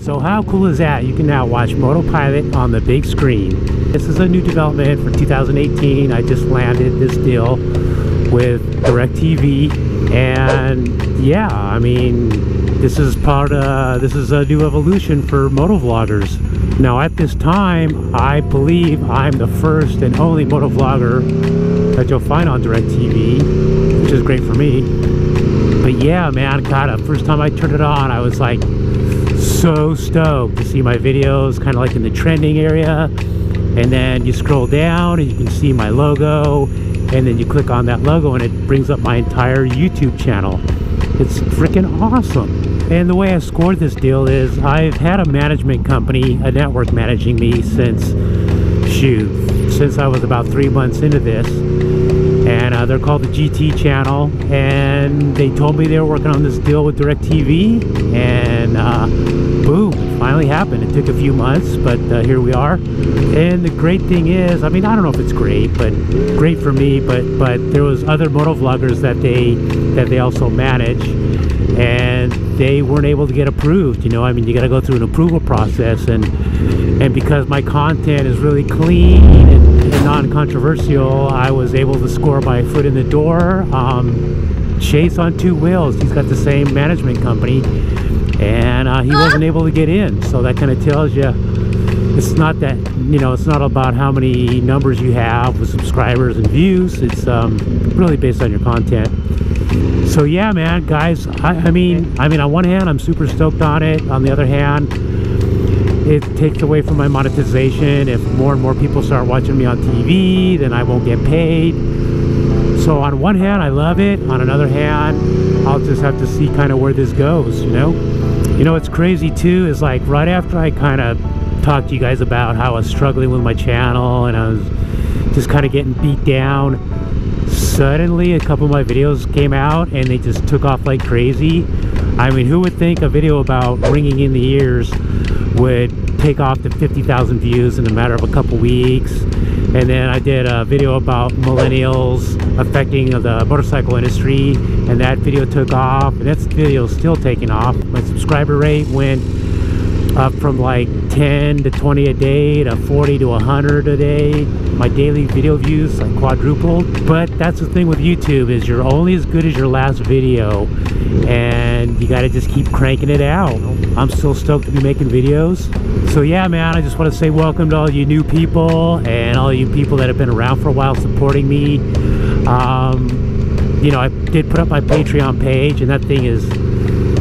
So how cool is that? You can now watch Motopilot on the big screen. This is a new development for 2018. I just landed this deal with DirecTV and yeah, I mean, this is part of, this is a new evolution for motovloggers. Now at this time, I believe I'm the first and only motovlogger that you'll find on DirecTV, which is great for me. But yeah, man, God, the first time I turned it on, I was like so stoked to see my videos kind of like in the trending area. And then you scroll down and you can see my logo and then you click on that logo and it brings up my entire YouTube channel. It's freaking awesome. And the way I scored this deal is I've had a management company, a network managing me since, shoot, since I was about three months into this. And uh, they're called the GT channel. And they told me they were working on this deal with DirecTV. And uh, boom, finally happened. It took a few months, but uh, here we are. And the great thing is, I mean, I don't know if it's great, but great for me, but but there was other moto vloggers that they that they also manage and they weren't able to get approved you know I mean you got to go through an approval process and and because my content is really clean and, and non-controversial I was able to score my foot in the door um, Chase on two wheels. He's got the same management company and uh, he wasn't able to get in. So that kind of tells you it's not that you know it's not about how many numbers you have with subscribers and views. It's um, really based on your content. So yeah man guys I, I, mean I mean on one hand I'm super stoked on it. On the other hand it takes away from my monetization. If more and more people start watching me on TV then I won't get paid so on one hand I love it. On another hand I'll just have to see kind of where this goes you know? You know what's crazy too is like right after I kind of talked to you guys about how I was struggling with my channel and I was just kind of getting beat down suddenly a couple of my videos came out and they just took off like crazy. I mean who would think a video about ringing in the ears would take off to 50,000 views in a matter of a couple weeks. And then I did a video about millennials affecting the motorcycle industry and that video took off. And that video is still taking off. My subscriber rate went up from like 10 to 20 a day to 40 to 100 a day. My daily video views like quadrupled. But that's the thing with youtube is you're only as good as your last video and you got to just keep cranking it out. I'm still stoked to be making videos. So yeah man i just want to say welcome to all you new people and all you people that have been around for a while supporting me. Um, you know i did put up my patreon page and that thing is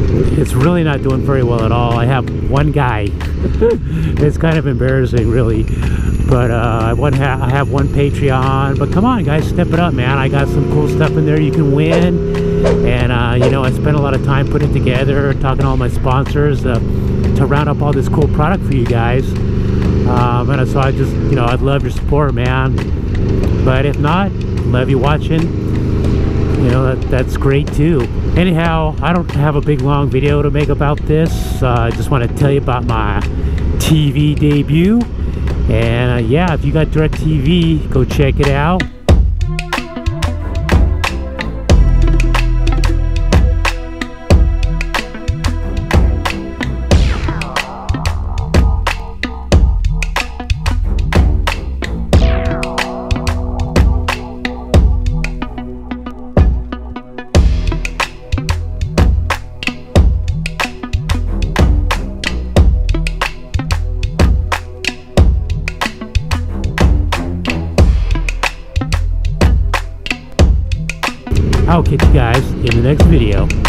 it's really not doing very well at all. I have one guy. it's kind of embarrassing, really. But uh, I, have one Patreon. But come on, guys, step it up, man. I got some cool stuff in there you can win. And, uh, you know, I spent a lot of time putting together, talking to all my sponsors uh, to round up all this cool product for you guys. Um, and so I just, you know, I'd love your support, man. But if not, love you watching you know that, that's great too anyhow i don't have a big long video to make about this. Uh, i just want to tell you about my tv debut. And uh, yeah if you got DirecTV go check it out I'll catch you guys in the next video.